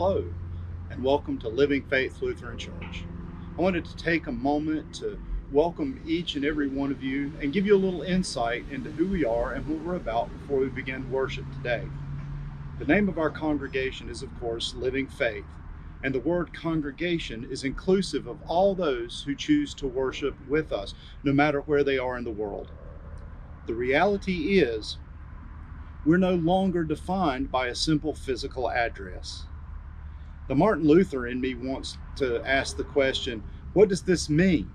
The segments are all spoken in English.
hello and welcome to Living Faith Lutheran Church. I wanted to take a moment to welcome each and every one of you and give you a little insight into who we are and what we're about before we begin worship today. The name of our congregation is, of course, Living Faith, and the word congregation is inclusive of all those who choose to worship with us, no matter where they are in the world. The reality is, we're no longer defined by a simple physical address. The Martin Luther in me wants to ask the question what does this mean?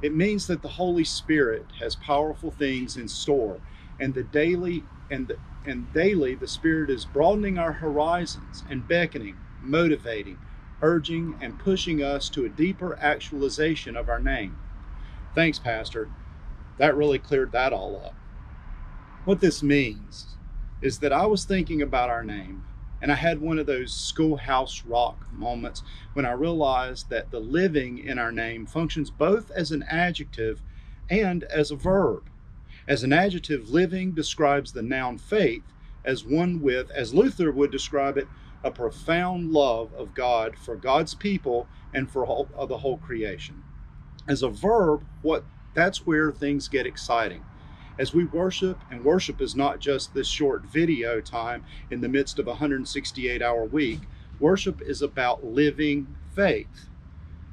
It means that the Holy Spirit has powerful things in store, and the daily and the, and daily the Spirit is broadening our horizons and beckoning, motivating, urging, and pushing us to a deeper actualization of our name. Thanks, Pastor. That really cleared that all up. What this means is that I was thinking about our name, and I had one of those schoolhouse rock moments when I realized that the living in our name functions both as an adjective and as a verb. As an adjective, living describes the noun faith as one with, as Luther would describe it, a profound love of God for God's people and for whole, uh, the whole creation. As a verb, what that's where things get exciting as we worship, and worship is not just this short video time in the midst of a 168 hour week, worship is about living faith.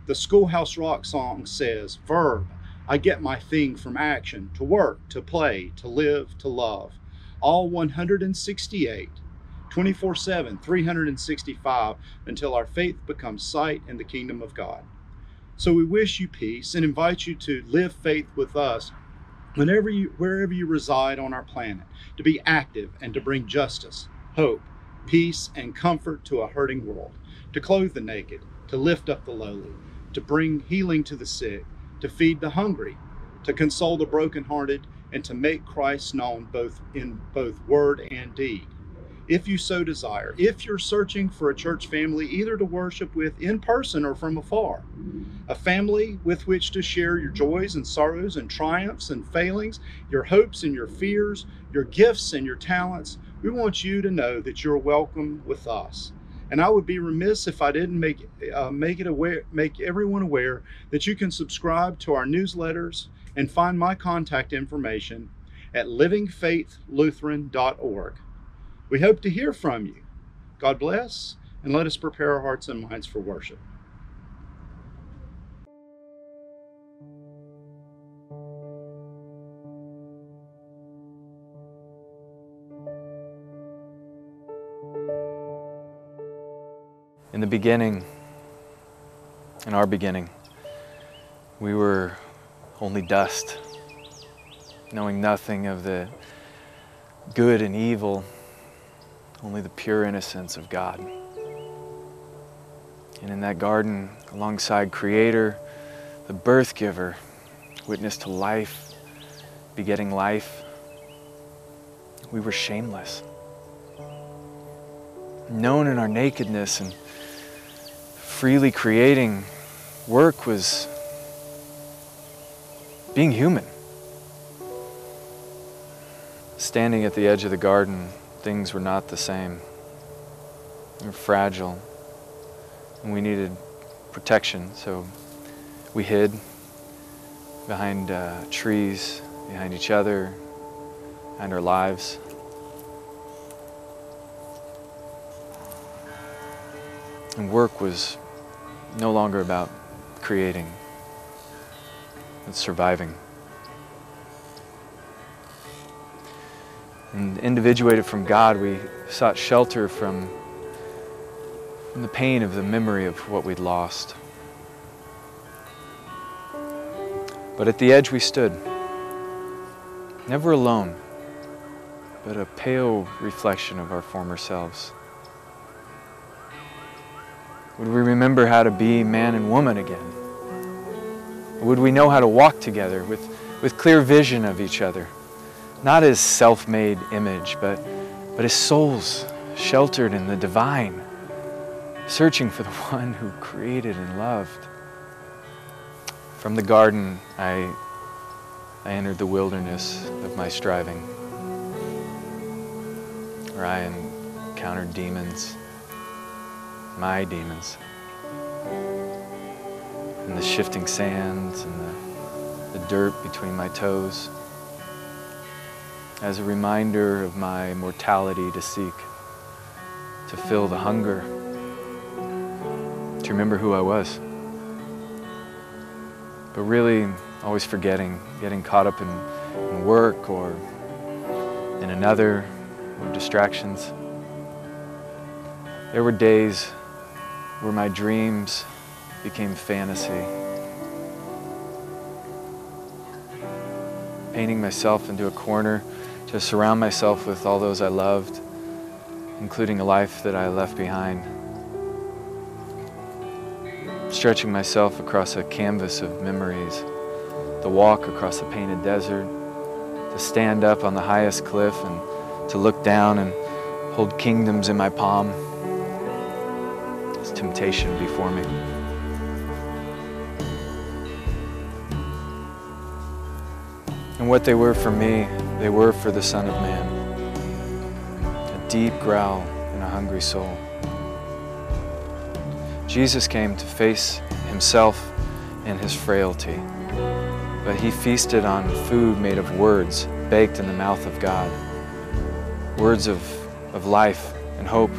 The Schoolhouse Rock song says, Verb, I get my thing from action, to work, to play, to live, to love. All 168, 24 7, 365, until our faith becomes sight in the kingdom of God. So we wish you peace and invite you to live faith with us whenever you wherever you reside on our planet to be active and to bring justice hope peace and comfort to a hurting world to clothe the naked to lift up the lowly to bring healing to the sick to feed the hungry to console the brokenhearted and to make christ known both in both word and deed if you so desire, if you're searching for a church family either to worship with in person or from afar, a family with which to share your joys and sorrows and triumphs and failings, your hopes and your fears, your gifts and your talents, we want you to know that you're welcome with us. And I would be remiss if I didn't make uh, make it aware, make everyone aware that you can subscribe to our newsletters and find my contact information at livingfaithlutheran.org. We hope to hear from you. God bless, and let us prepare our hearts and minds for worship. In the beginning, in our beginning, we were only dust, knowing nothing of the good and evil only the pure innocence of God. And in that garden, alongside Creator, the birth giver, witness to life, begetting life, we were shameless. Known in our nakedness and freely creating work was being human. Standing at the edge of the garden, things were not the same. They were fragile, and we needed protection, so we hid behind uh, trees, behind each other, behind our lives. And work was no longer about creating, it's surviving. And individuated from God, we sought shelter from, the pain of the memory of what we'd lost. But at the edge we stood, never alone, but a pale reflection of our former selves. Would we remember how to be man and woman again? Would we know how to walk together with, with clear vision of each other? Not his self-made image, but, but as souls sheltered in the divine, searching for the one who created and loved. From the garden, I, I entered the wilderness of my striving, where I encountered demons, my demons, and the shifting sands and the, the dirt between my toes, as a reminder of my mortality to seek, to fill the hunger, to remember who I was. But really, always forgetting, getting caught up in, in work or in another, or distractions. There were days where my dreams became fantasy. Painting myself into a corner to surround myself with all those I loved, including a life that I left behind. Stretching myself across a canvas of memories, the walk across the painted desert, to stand up on the highest cliff and to look down and hold kingdoms in my palm temptation before me. And what they were for me, they were for the Son of Man. A deep growl in a hungry soul. Jesus came to face himself and his frailty, but he feasted on food made of words baked in the mouth of God. Words of, of life and hope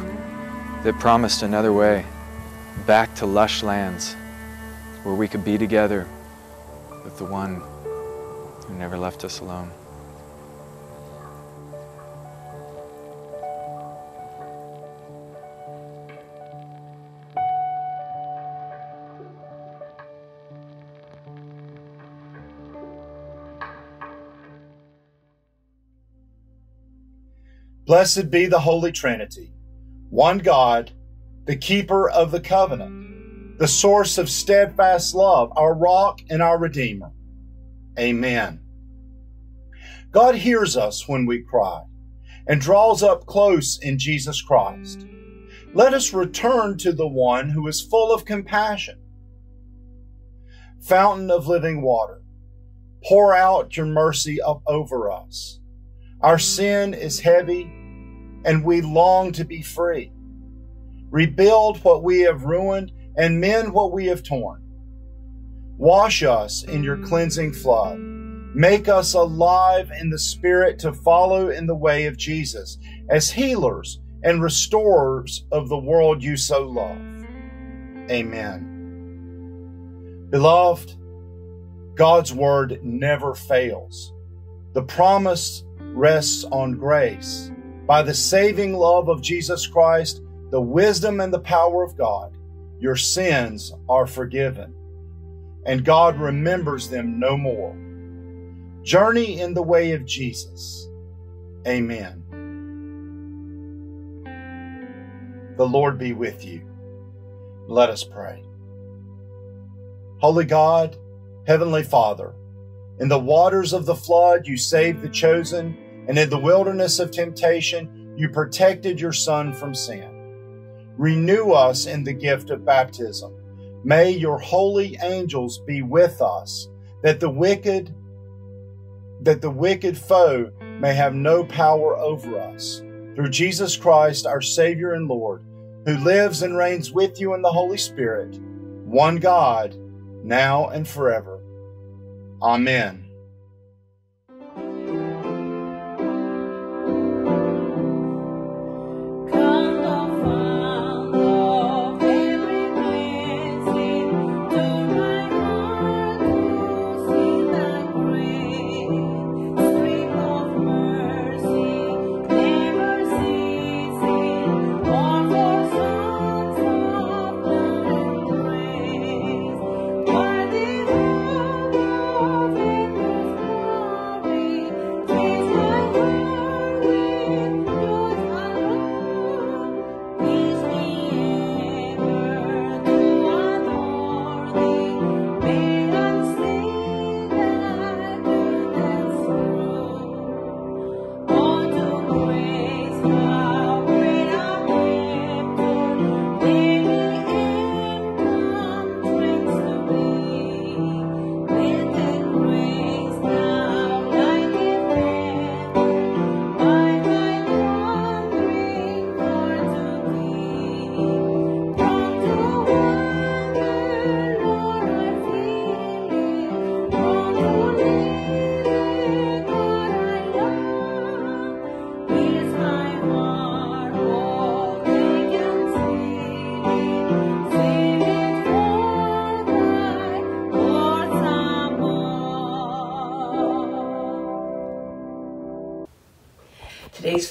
that promised another way back to lush lands where we could be together with the one who never left us alone. Blessed be the Holy Trinity, one God the keeper of the covenant, the source of steadfast love, our rock and our redeemer. Amen. God hears us when we cry and draws up close in Jesus Christ. Let us return to the one who is full of compassion. Fountain of living water, pour out your mercy up over us. Our sin is heavy and we long to be free rebuild what we have ruined, and mend what we have torn. Wash us in your cleansing flood. Make us alive in the Spirit to follow in the way of Jesus as healers and restorers of the world you so love. Amen. Beloved, God's word never fails. The promise rests on grace. By the saving love of Jesus Christ, the wisdom and the power of God, your sins are forgiven, and God remembers them no more. Journey in the way of Jesus. Amen. The Lord be with you. Let us pray. Holy God, Heavenly Father, in the waters of the flood you saved the chosen, and in the wilderness of temptation you protected your Son from sin. Renew us in the gift of baptism. May your holy angels be with us, that the wicked that the wicked foe may have no power over us. Through Jesus Christ, our Savior and Lord, who lives and reigns with you in the Holy Spirit, one God, now and forever. Amen.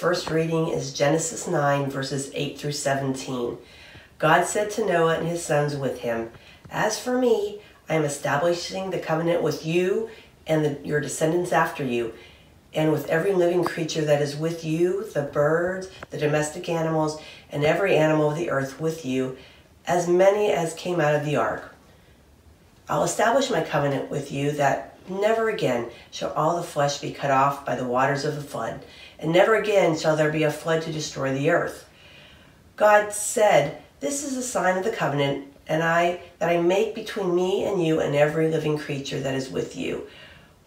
First reading is Genesis 9, verses 8 through 17. God said to Noah and his sons with him, As for me, I am establishing the covenant with you and the, your descendants after you, and with every living creature that is with you, the birds, the domestic animals, and every animal of the earth with you, as many as came out of the ark. I'll establish my covenant with you that never again shall all the flesh be cut off by the waters of the flood, and never again shall there be a flood to destroy the earth. God said, This is a sign of the covenant and I that I make between me and you and every living creature that is with you.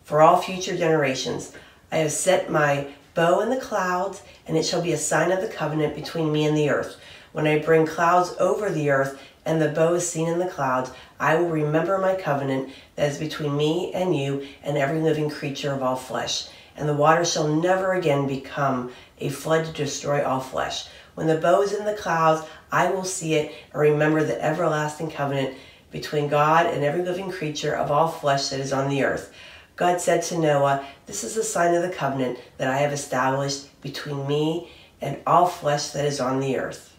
For all future generations, I have set my bow in the clouds, and it shall be a sign of the covenant between me and the earth. When I bring clouds over the earth, and the bow is seen in the clouds, I will remember my covenant that is between me and you and every living creature of all flesh. And the water shall never again become a flood to destroy all flesh. When the bow is in the clouds, I will see it and remember the everlasting covenant between God and every living creature of all flesh that is on the earth. God said to Noah, This is the sign of the covenant that I have established between me and all flesh that is on the earth.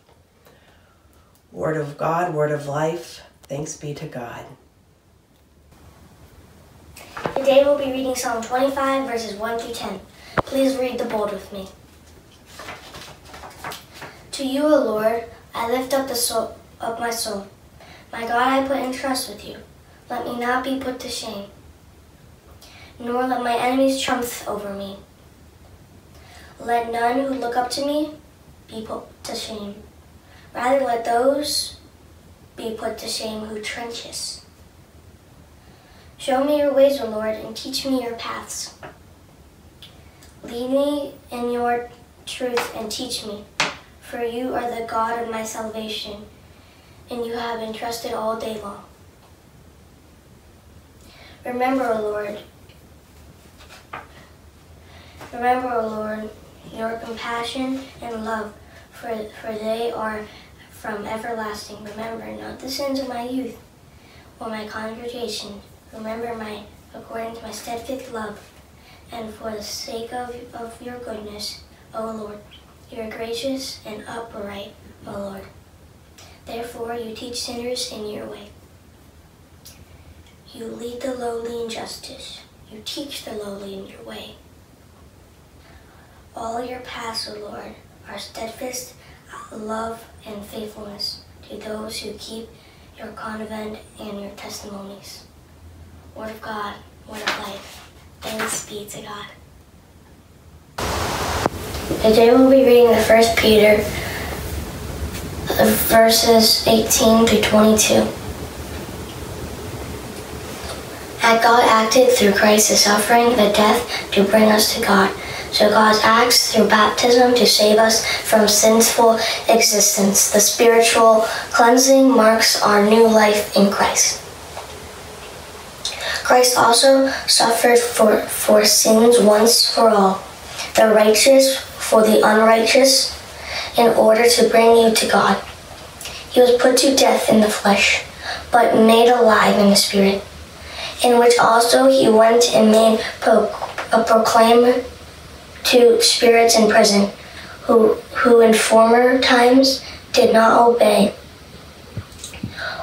Word of God, word of life, thanks be to God. Today we'll be reading Psalm 25, verses 1 through 10. Please read the bold with me. To you, O Lord, I lift up the soul of my soul. My God, I put in trust with you. Let me not be put to shame, nor let my enemies triumph over me. Let none who look up to me be put to shame. Rather, let those be put to shame who trenches. Show me your ways, O Lord, and teach me your paths. Lead me in your truth and teach me for you are the God of my salvation, and you have entrusted all day long. Remember, O Lord, remember, O Lord, your compassion and love, for, for they are from everlasting. Remember not the sins of my youth or my congregation. Remember my according to my steadfast love, and for the sake of, of your goodness, O Lord. You are gracious and upright, O Lord. Therefore, you teach sinners in your way. You lead the lowly in justice. You teach the lowly in your way. All your paths, O Lord, are steadfast love and faithfulness to those who keep your covenant and your testimonies. Word of God, word of life. Thanks be to God. Today we'll be reading the First Peter, verses 18 to 22. That God acted through Christ's suffering, the death, to bring us to God. So God acts through baptism to save us from sinful existence. The spiritual cleansing marks our new life in Christ. Christ also suffered for, for sins once for all, the righteous for the unrighteous in order to bring you to God. He was put to death in the flesh, but made alive in the spirit, in which also he went and made pro- a proclaim to spirits in prison, who, who in former times did not obey.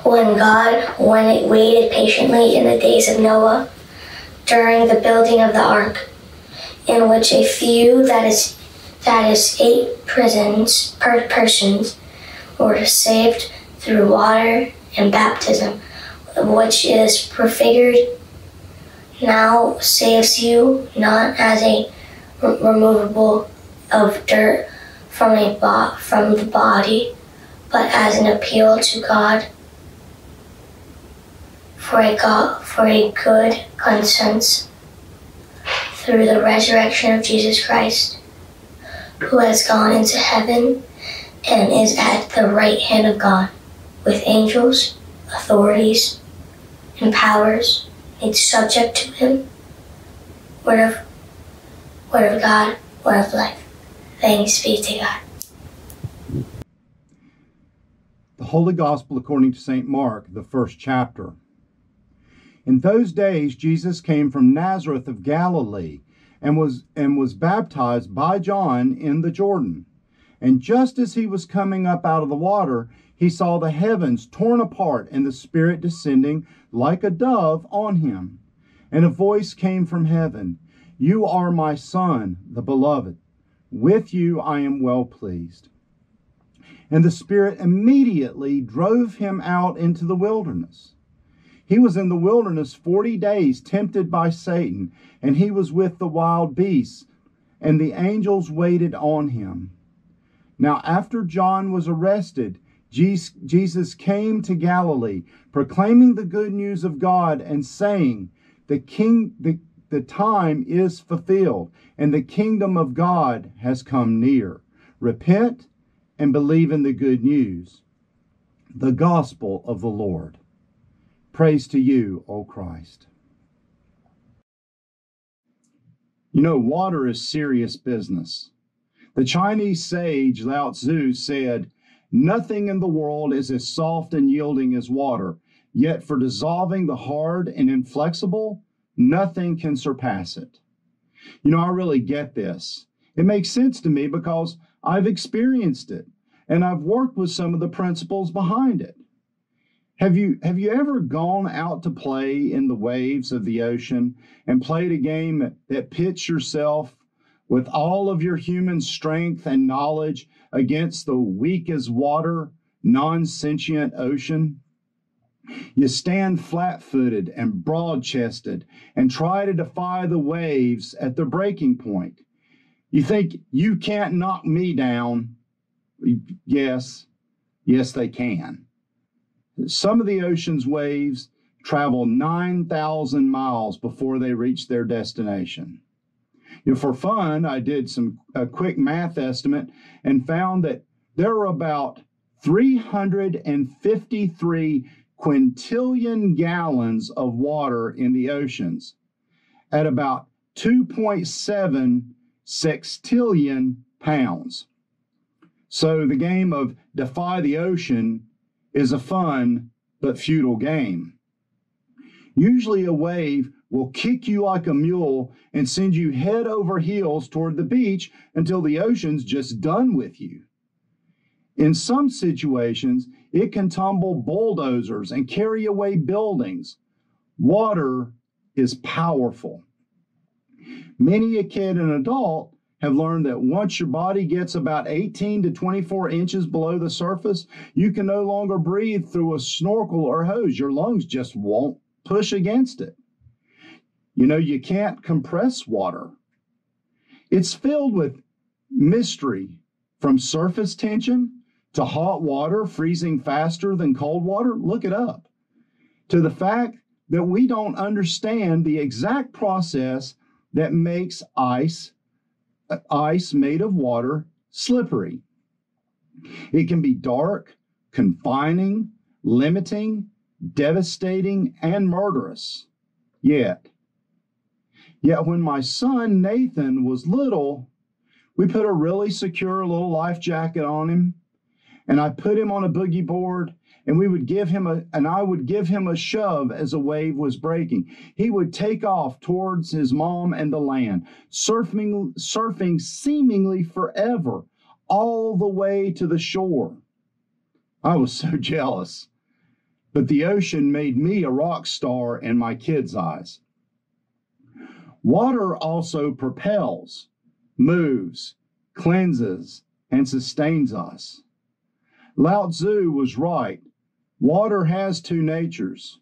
When God, when it waited patiently in the days of Noah, during the building of the ark, in which a few, that is that is, eight prisons per persons were saved through water and baptism, which is prefigured now saves you not as a removable of dirt from a bo- from the body, but as an appeal to God for a God for a good conscience through the resurrection of Jesus Christ who has gone into heaven and is at the right hand of God, with angels, authorities, and powers made subject to him. Word of, word of God, word of life. Thanks be to God. The Holy Gospel according to St. Mark, the first chapter. In those days, Jesus came from Nazareth of Galilee and was and was baptized by John in the Jordan. And just as he was coming up out of the water, he saw the heavens torn apart and the Spirit descending like a dove on him. And a voice came from heaven You are my Son, the beloved. With you I am well pleased. And the Spirit immediately drove him out into the wilderness. He was in the wilderness 40 days, tempted by Satan, and he was with the wild beasts, and the angels waited on him. Now, after John was arrested, Jesus came to Galilee, proclaiming the good news of God and saying, The king, the, the time is fulfilled, and the kingdom of God has come near. Repent and believe in the good news, the gospel of the Lord. Praise to you, O Christ. You know, water is serious business. The Chinese sage Lao Tzu said, Nothing in the world is as soft and yielding as water, yet for dissolving the hard and inflexible, nothing can surpass it. You know, I really get this. It makes sense to me because I've experienced it and I've worked with some of the principles behind it. Have you have you ever gone out to play in the waves of the ocean and played a game that pits yourself with all of your human strength and knowledge against the weak as water, non-sentient ocean? You stand flat-footed and broad-chested and try to defy the waves at their breaking point. You think you can't knock me down. Yes, yes, they can. Some of the ocean's waves travel 9,000 miles before they reach their destination. For fun, I did some a quick math estimate and found that there are about 353 quintillion gallons of water in the oceans at about 2.7 sextillion pounds. So the game of defy the ocean is a fun but futile game. Usually, a wave will kick you like a mule and send you head over heels toward the beach until the ocean's just done with you. In some situations, it can tumble bulldozers and carry away buildings. Water is powerful. Many a kid and adult have learned that once your body gets about 18 to 24 inches below the surface, you can no longer breathe through a snorkel or hose. Your lungs just won't push against it. You know, you can't compress water. It's filled with mystery from surface tension to hot water freezing faster than cold water. Look it up. To the fact that we don't understand the exact process that makes ice ice made of water slippery. It can be dark, confining, limiting, devastating, and murderous. Yet, yet when my son Nathan was little, we put a really secure little life jacket on him, and I put him on a boogie board and we would give him a and I would give him a shove as a wave was breaking. He would take off towards his mom and the land, surfing surfing seemingly forever, all the way to the shore. I was so jealous. But the ocean made me a rock star in my kids' eyes. Water also propels, moves, cleanses, and sustains us. Lao Tzu was right Water has two natures.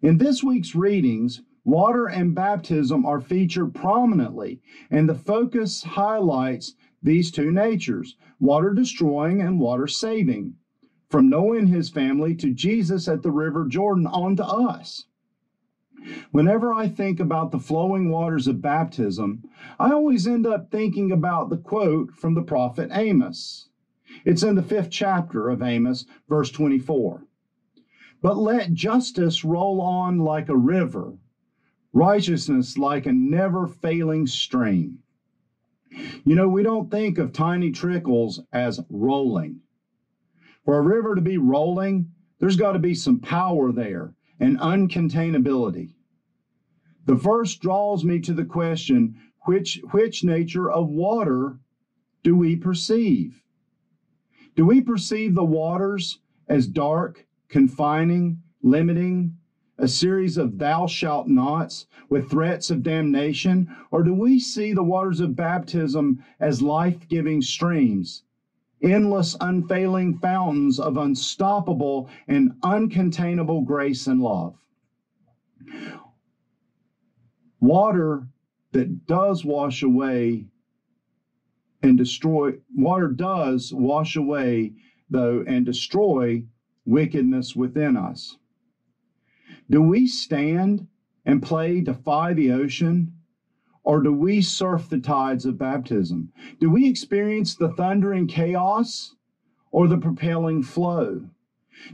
In this week's readings, water and baptism are featured prominently, and the focus highlights these two natures water destroying and water saving. From Noah and his family to Jesus at the River Jordan on to us. Whenever I think about the flowing waters of baptism, I always end up thinking about the quote from the prophet Amos. It's in the fifth chapter of Amos, verse 24. But let justice roll on like a river, righteousness like a never failing stream. You know, we don't think of tiny trickles as rolling. For a river to be rolling, there's got to be some power there and uncontainability. The verse draws me to the question which, which nature of water do we perceive? Do we perceive the waters as dark, confining, limiting, a series of thou shalt nots with threats of damnation? Or do we see the waters of baptism as life giving streams, endless, unfailing fountains of unstoppable and uncontainable grace and love? Water that does wash away and destroy, water does wash away, though, and destroy wickedness within us. Do we stand and play Defy the Ocean? Or do we surf the tides of baptism? Do we experience the thundering chaos or the propelling flow?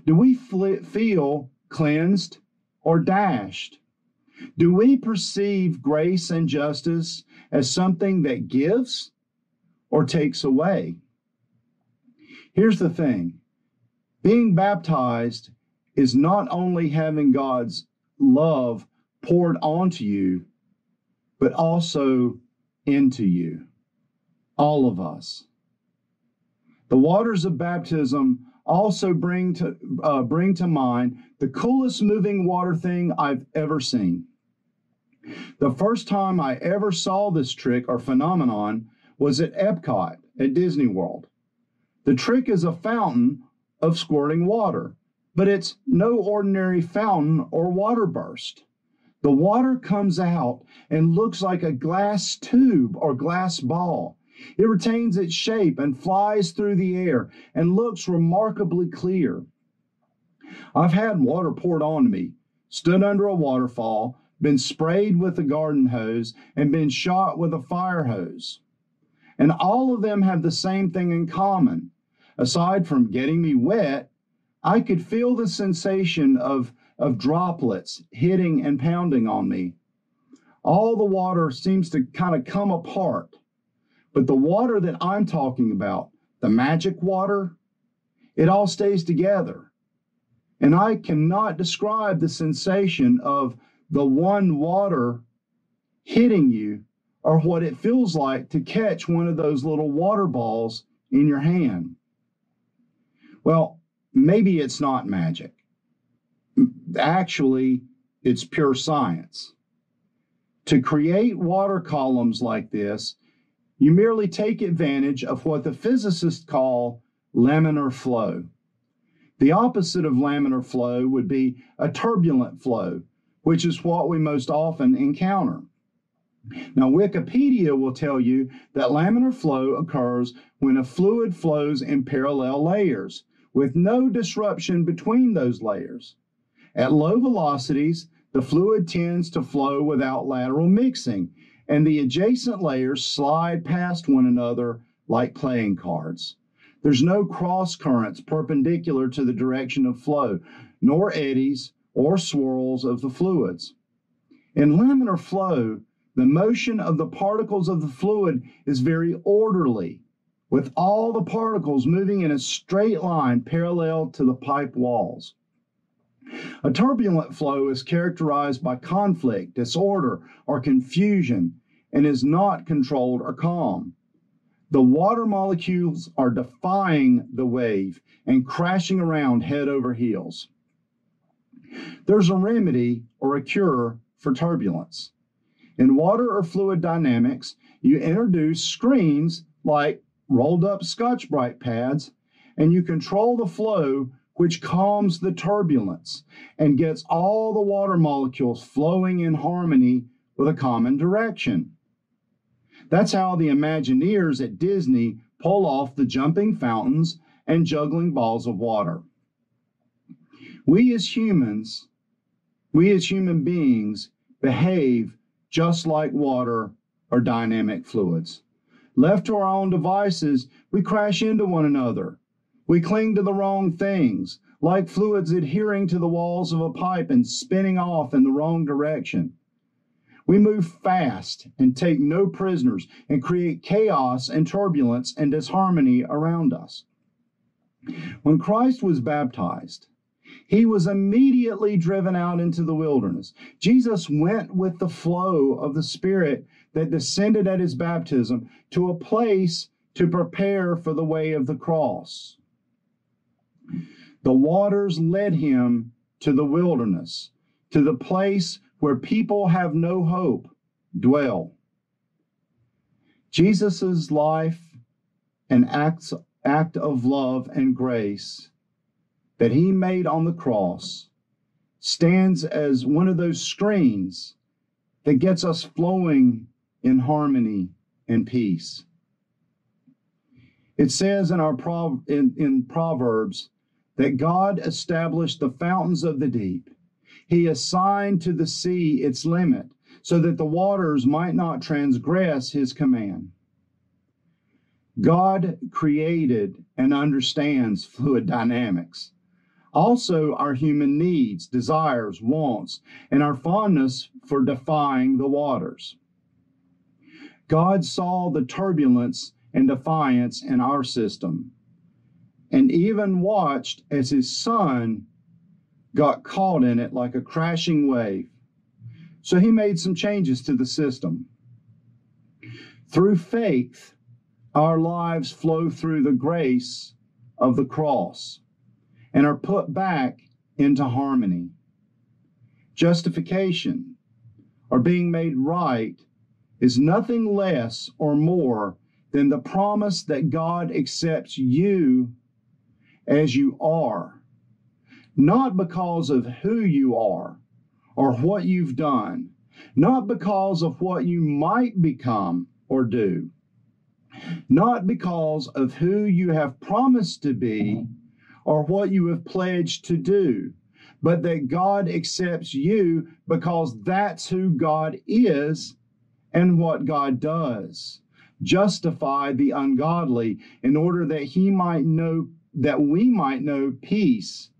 Do we feel cleansed or dashed? Do we perceive grace and justice as something that gives or takes away? Here's the thing being baptized is not only having God's love poured onto you, but also into you, all of us. The waters of baptism also bring to uh, bring to mind the coolest moving water thing I've ever seen. The first time I ever saw this trick or phenomenon was at Epcot at Disney World. The trick is a fountain of squirting water but it's no ordinary fountain or water burst. The water comes out and looks like a glass tube or glass ball. It retains its shape and flies through the air and looks remarkably clear. I've had water poured on me, stood under a waterfall, been sprayed with a garden hose, and been shot with a fire hose. And all of them have the same thing in common. Aside from getting me wet, I could feel the sensation of, of droplets hitting and pounding on me. All the water seems to kind of come apart. But the water that I'm talking about, the magic water, it all stays together. And I cannot describe the sensation of the one water hitting you or what it feels like to catch one of those little water balls in your hand. Well, maybe it's not magic. Actually, it's pure science. To create water columns like this, you merely take advantage of what the physicists call laminar flow. The opposite of laminar flow would be a turbulent flow, which is what we most often encounter. Now, Wikipedia will tell you that laminar flow occurs when a fluid flows in parallel layers, with no disruption between those layers. At low velocities, the fluid tends to flow without lateral mixing, and the adjacent layers slide past one another like playing cards. There's no cross currents perpendicular to the direction of flow, nor eddies or swirls of the fluids. In laminar flow, the motion of the particles of the fluid is very orderly with all the particles moving in a straight line parallel to the pipe walls. A turbulent flow is characterized by conflict, disorder, or confusion and is not controlled or calm. The water molecules are defying the wave and crashing around head over heels. There's a remedy or a cure for turbulence. In water or fluid dynamics, you introduce screens like rolled up Scotch-Brite pads, and you control the flow, which calms the turbulence and gets all the water molecules flowing in harmony with a common direction. That's how the Imagineers at Disney pull off the jumping fountains and juggling balls of water. We as humans, we as human beings, behave just like water or dynamic fluids. Left to our own devices, we crash into one another. We cling to the wrong things, like fluids adhering to the walls of a pipe and spinning off in the wrong direction. We move fast and take no prisoners and create chaos and turbulence and disharmony around us. When Christ was baptized, He was immediately driven out into the wilderness. Jesus went with the flow of the Spirit that descended at his baptism to a place to prepare for the way of the cross. The waters led him to the wilderness, to the place where people have no hope dwell. Jesus' life and acts, act of love and grace that he made on the cross stands as one of those screens that gets us flowing in harmony and peace. It says in our Prov- in, in Proverbs that God established the fountains of the deep. He assigned to the sea its limit so that the waters might not transgress his command. God created and understands fluid dynamics. Also, our human needs, desires, wants, and our fondness for defying the waters. God saw the turbulence and defiance in our system and even watched as his son got caught in it like a crashing wave. So he made some changes to the system. Through faith, our lives flow through the grace of the cross and are put back into harmony. Justification, or being made right, is nothing less or more than the promise that God accepts you as you are, not because of who you are or what you've done, not because of what you might become or do, not because of who you have promised to be or what you have pledged to do, but that God accepts you because that's who God is and what God does. Justify the ungodly in order that he might know that we might know peace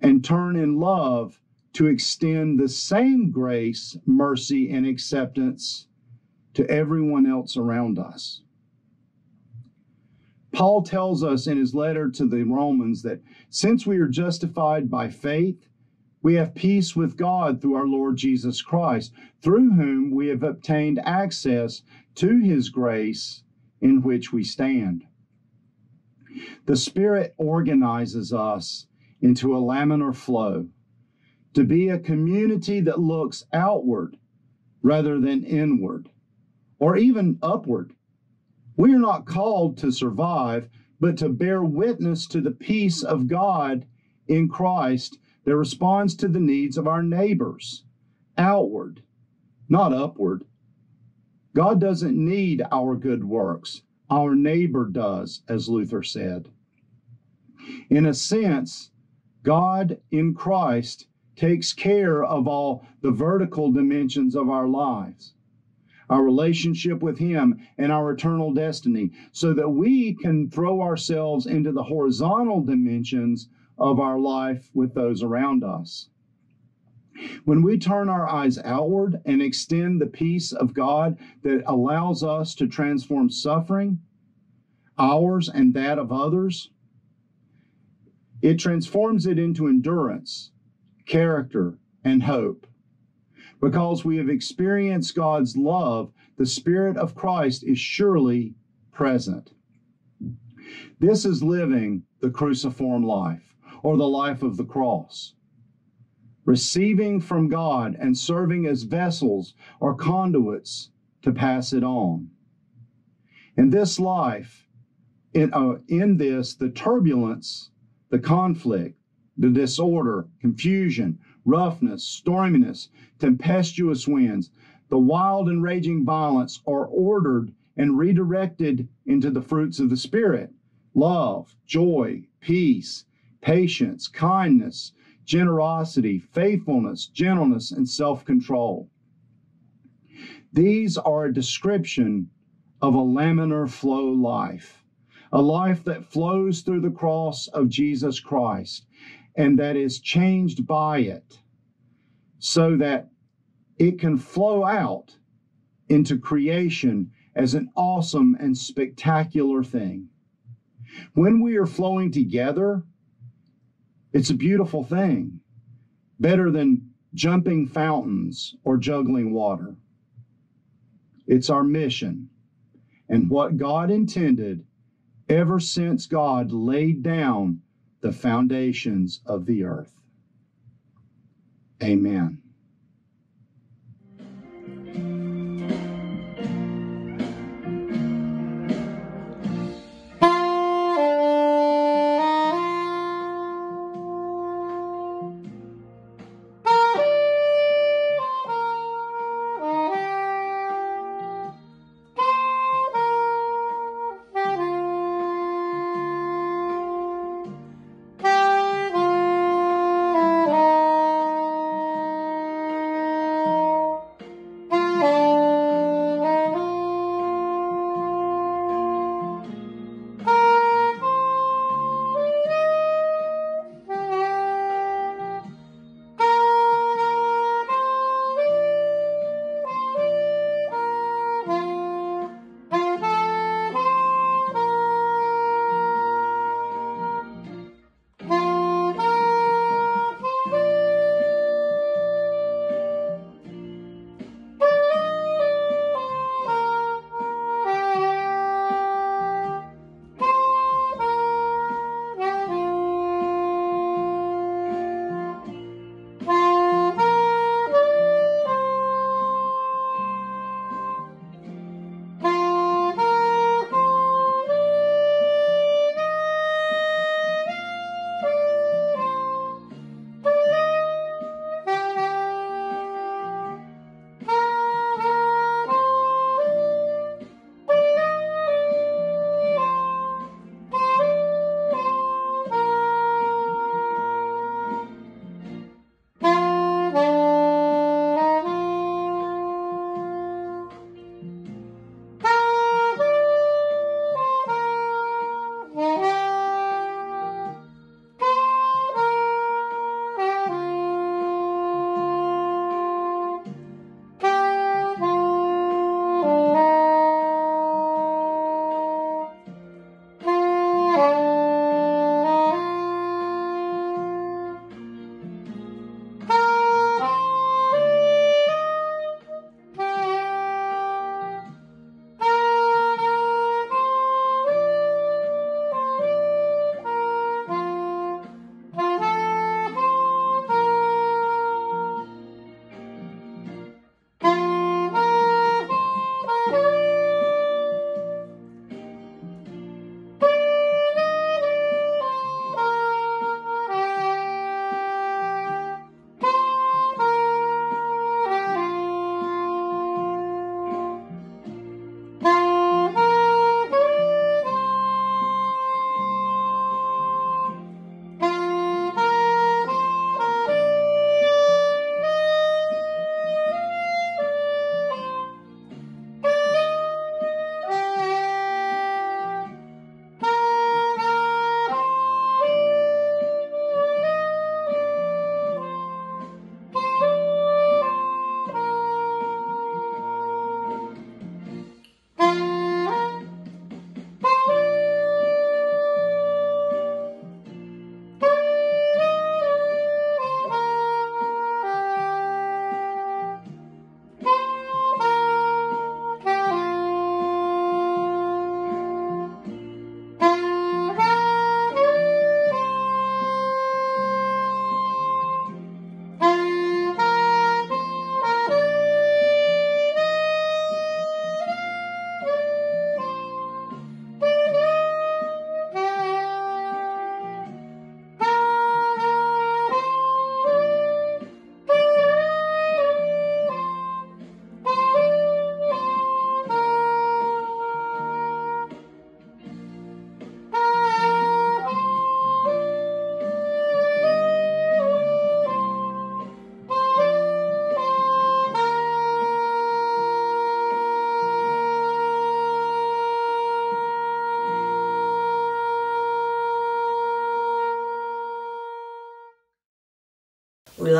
and turn in love to extend the same grace, mercy, and acceptance to everyone else around us. Paul tells us in his letter to the Romans that since we are justified by faith, we have peace with God through our Lord Jesus Christ, through whom we have obtained access to his grace in which we stand. The Spirit organizes us into a laminar flow to be a community that looks outward rather than inward or even upward. We are not called to survive, but to bear witness to the peace of God in Christ that responds to the needs of our neighbors, outward, not upward. God doesn't need our good works. Our neighbor does, as Luther said. In a sense, God in Christ takes care of all the vertical dimensions of our lives, our relationship with Him, and our eternal destiny, so that we can throw ourselves into the horizontal dimensions of our life with those around us. When we turn our eyes outward and extend the peace of God that allows us to transform suffering, ours and that of others, it transforms it into endurance, character, and hope. Because we have experienced God's love, the Spirit of Christ is surely present. This is living the cruciform life or the life of the cross. Receiving from God and serving as vessels or conduits to pass it on. In this life, in, uh, in this, the turbulence, the conflict, the disorder, confusion, roughness, storminess, tempestuous winds, the wild and raging violence are ordered and redirected into the fruits of the Spirit. Love, joy, peace, patience, kindness, generosity, faithfulness, gentleness, and self control. These are a description of a laminar flow life, a life that flows through the cross of Jesus Christ and that is changed by it so that it can flow out into creation as an awesome and spectacular thing. When we are flowing together, It's a beautiful thing, better than jumping fountains or juggling water. It's our mission and what God intended ever since God laid down the foundations of the earth. Amen.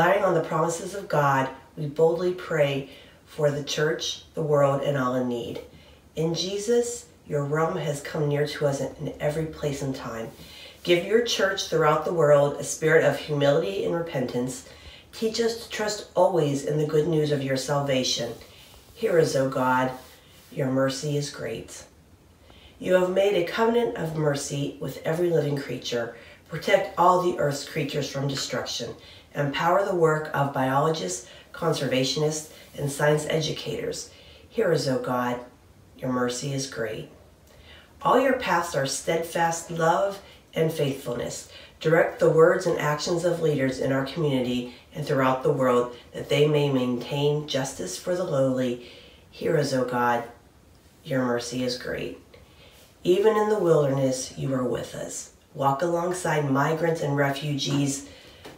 Relying on the promises of God, we boldly pray for the church, the world, and all in need. In Jesus, your realm has come near to us in every place and time. Give your church throughout the world a spirit of humility and repentance. Teach us to trust always in the good news of your salvation. Hear us, O God. Your mercy is great. You have made a covenant of mercy with every living creature. Protect all the earth's creatures from destruction. Empower the work of biologists, conservationists, and science educators. Hear us, O God. Your mercy is great. All your paths are steadfast love and faithfulness. Direct the words and actions of leaders in our community and throughout the world that they may maintain justice for the lowly. Hear us, O God. Your mercy is great. Even in the wilderness, you are with us. Walk alongside migrants and refugees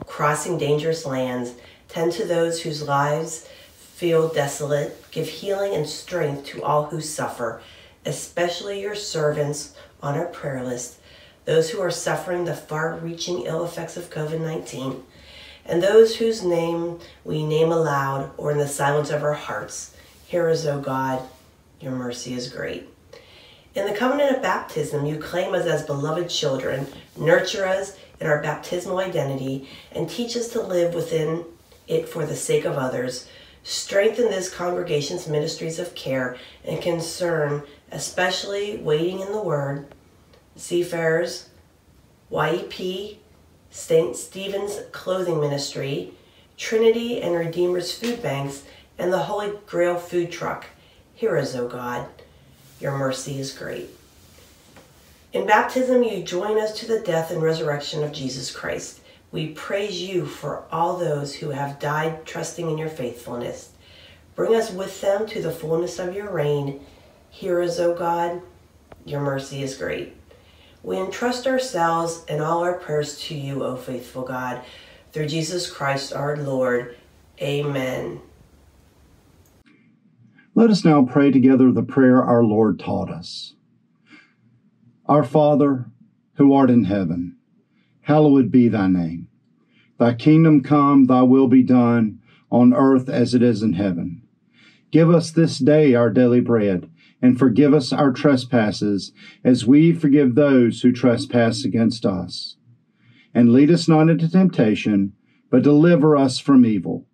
crossing dangerous lands. Tend to those whose lives feel desolate. Give healing and strength to all who suffer, especially your servants on our prayer list, those who are suffering the far reaching ill effects of COVID 19, and those whose name we name aloud or in the silence of our hearts. Hear us, O God, your mercy is great. In the covenant of baptism, you claim us as beloved children, nurture us our baptismal identity, and teach us to live within it for the sake of others. Strengthen this congregation's ministries of care and concern, especially waiting in the Word, Seafarers, YEP, St. Stephen's Clothing Ministry, Trinity and Redeemer's Food Banks, and the Holy Grail Food Truck. Hear us, O God. Your mercy is great. In baptism, you join us to the death and resurrection of Jesus Christ. We praise you for all those who have died trusting in your faithfulness. Bring us with them to the fullness of your reign. Hear us, O God. Your mercy is great. We entrust ourselves and all our prayers to you, O faithful God, through Jesus Christ our Lord. Amen. Let us now pray together the prayer our Lord taught us. Our Father, who art in heaven, hallowed be thy name. Thy kingdom come, thy will be done, on earth as it is in heaven. Give us this day our daily bread, and forgive us our trespasses, as we forgive those who trespass against us. And lead us not into temptation, but deliver us from evil.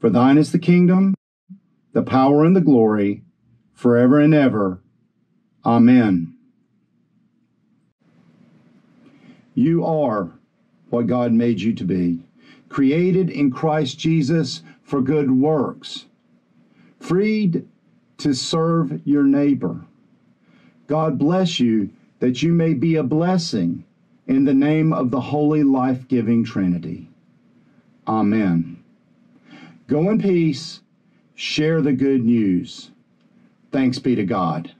For thine is the kingdom, the power and the glory, forever and ever. Amen. You are what God made you to be, created in Christ Jesus for good works, freed to serve your neighbor. God bless you that you may be a blessing in the name of the holy life giving Trinity. Amen. Go in peace Share the good news. Thanks be to God.